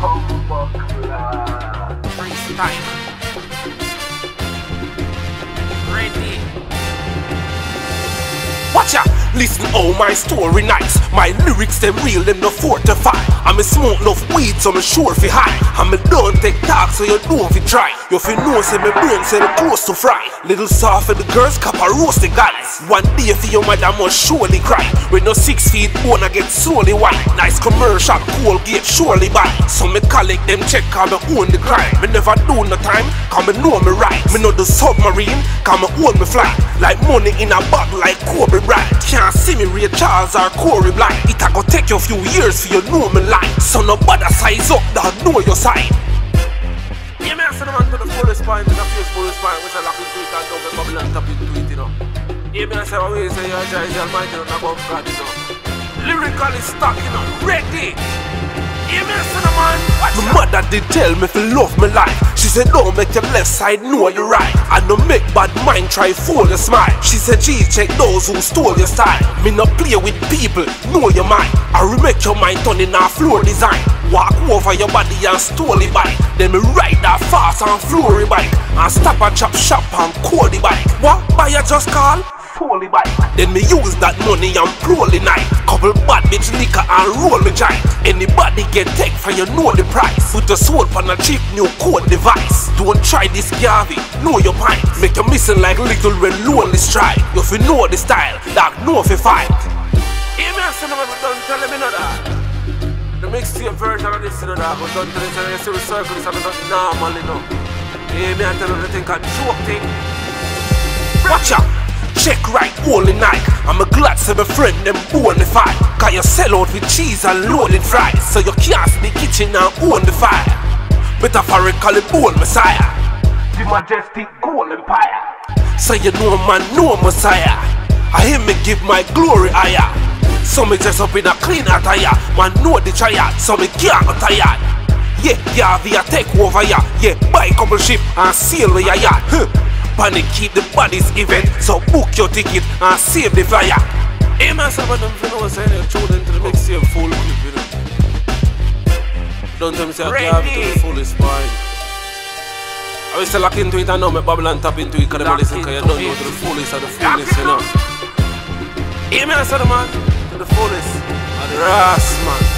Humble club. freestyle. Ready. Watch out, listen how my story nice. My lyrics them real, them no fortify. I'm a smoke enough weed, so I'm sure fi high. I'm a don't take talk, so you don't fi try. You fi know say my brain say the close to fry. Little soft for the girls, cup a roast the guys. One day for your mother must surely cry. With no six feet bone, I get solely white. Nice commercial, cool gate surely buy. So me collect them check, cause me own the crime. Me never do no time, cause me know me right. Me know the submarine, cause me own me fly. Like money in a bag, like Kobe Bryant. Can't see me Ray Charles or Corey Blind. It a go take you a few years for you know me line. So no bother size up, dog, know your side. Yeah, man, send man to the fullest point, to the fierce fullest point. We say lock into it and don't be bubble and tap into it, you know. Yeah, man, say what we say, you're Jah is Almighty, you know, above God, you know. Lyrically stuck, you know, ready. My mother did tell me to love me life. She said, Don't make your left side know you're right. And no make bad mind try fool your smile. She said, G check those who stole your style. Me no play with people, know your mind. I remake your mind turn in a floor design. Walk over your body and stole it bike. Then me ride that fast and flory bike. And stop and chop shop and call the bike. What? Buyer just call? Foley bike. Then me use that money and plowly night. Couple bad bitch liquor and roll me giant. Anybody get take for you know the price. Put a soul on a cheap new code device. Don't try this Gawvy, know your pint. Make you missing like little red lonely stride. You fi know the style, that know fi fight. Yeah, man, send man, but don't tell you know that. The mixtape version of this, you know that, but don't tell say, you see the circle, it's not normal, you know. Yeah, me, I tell them, they think a joke thing. Watch out. Check right all night. I'm a glad to my friend them bonafide. Cause you sell out with cheese and loaded fries. So you can't see the kitchen and own the fire. Metaphorically born messiah. The majestic gold empire. So you know man know messiah. I hear me give my glory higher. So me dress up in a clean attire. Man know the triad, so me can't tired. Yeah, yeah, via take over ya. Yeah, buy couple ship and sail with ya yacht. Huh. Panic keep the bodies event, so book your ticket and save the flyer. Hey, man, some of them, you oh, know, saying they're tuned into the mixtape Fulklip, you know. Don't tell me, say, I can't have it to the fullest point. I will still lock into it and now me bubble and tap into it because Lock listen because you don't know to the fullest of the fullest, you know. Hear me, I said, man, to the fullest the ras, man.